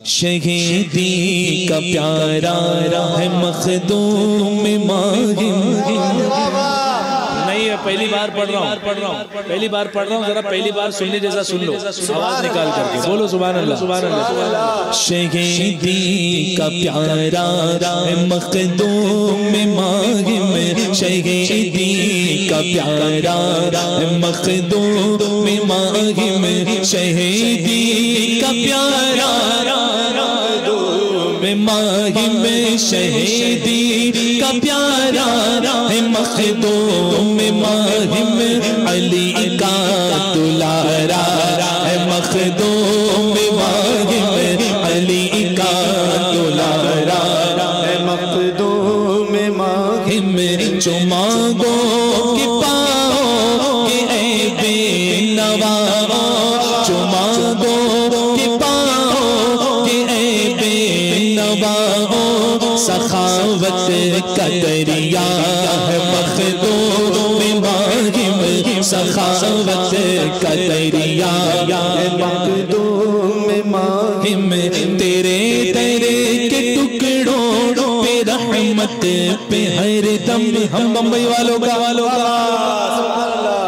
शहीदी का प्यारा है मखदूम माहिम। नहीं है पहली बार पढ़ रहा हूँ। पढ़ रहा हूँ। पहली बार पढ़ रहा हूँ जरा पहली बार सुनने जैसा सुन लो। आवाज़ निकाल करके। बोलो सुबह अल्लाह सुबह अल्लाह शहीदी का प्यारा है मखदूम माहिम। शहीदी का प्यारा है मखदूम माहिम। शहीदी का प्यारा माहिम शहीदी का प्यारा है मखदूम माहिम अली का दुलारा है मखदूम माहिम अली का दुलारा है मखदूम माहिम हिम चुमागो के पाओ के बेनवा चुमागो सखावत का दरिया है मखदूम माहिम। सखावत का दरिया है मखदूम माहिम। तेरे तेरे के टुकड़ों पे रहमत पे हर दम हम बम्बई वालों का वालों का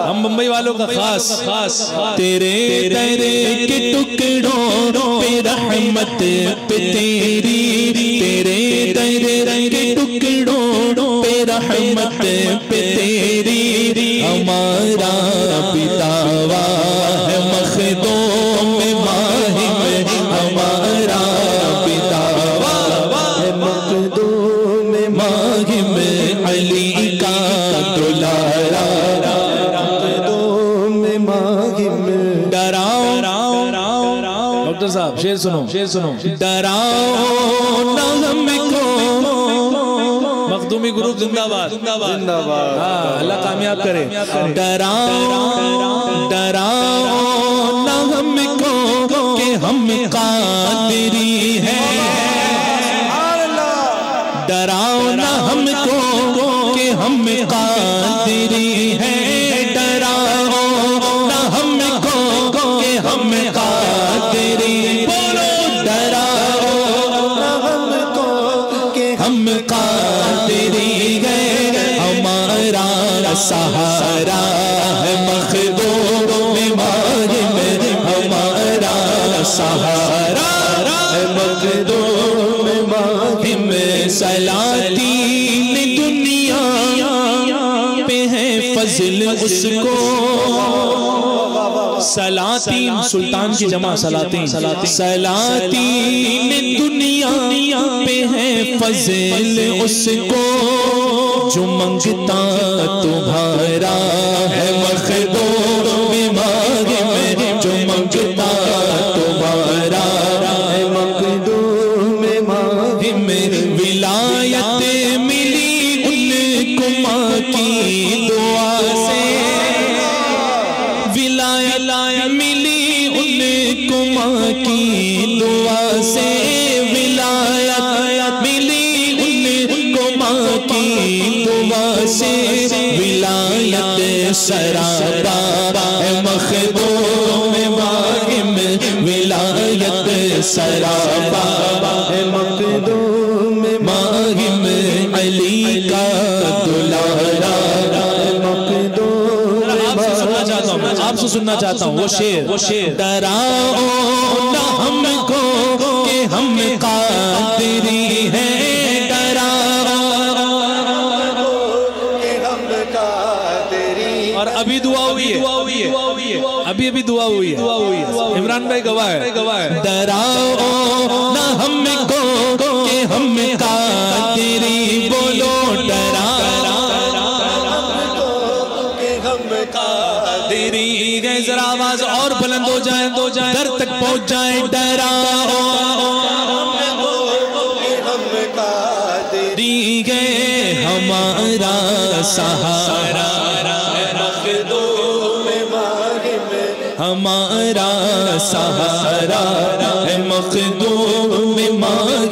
हम बम्बई वालों का खास खास। तेरे तेरे के टुकड़ों पे रहमत पे तेरे रहमत पे तेरी हमारा पितावा है मखदूम माहिम हमारा पितावा है मखदूम माहिम अली का दुलारा डराओ डॉक्टर साहब शेर सुनो। शेर सुनो। डराओ न हमको मखदूमी ग्रुप जिंदाबाद. जिंदाबाद. हाँ अल्लाह कामयाब करे. डराओ डराओ. ना हमको कि हम कादरी है। डराओ न हमको कि हम कादरी है। सहारा है मखदूम माहिम हमारा सहारा है मखदूम माहिम सलाती दुनिया पे है फजल उसको। सलातीन सुल्तान की जमा, सलातीन। सलातीन दुनिया पे है फजल उसको। जो मंगता तुम्हारा है मखदूम माहिम जो मंगता तुम्हारा है मखदूम माहिम हिम विलायत मिली उनको माँ की है मखदूम माहिम विलायत सराबा है मखदूम माहिम अली का दुलारा आपसे सुनना चाहता हूँ आपसे सुनना चाहता हूँ वो शेर वो शेर। डराओ हमको कि हम कादरी है। और अभी दुआ हुई है। अभी अभी दुआ हुई है। दुआ हुई है इमरान भाई गवाह है। गवाह है डराओ न हमको कि हम बोलो डरा के तेरी गए जरा आवाज़ और बुलंद हो जाए दो जाए दर तक पहुँच जाए, डराओ। दी गए हमारा सहारा। हमारा सहारा है मखदूम में माँ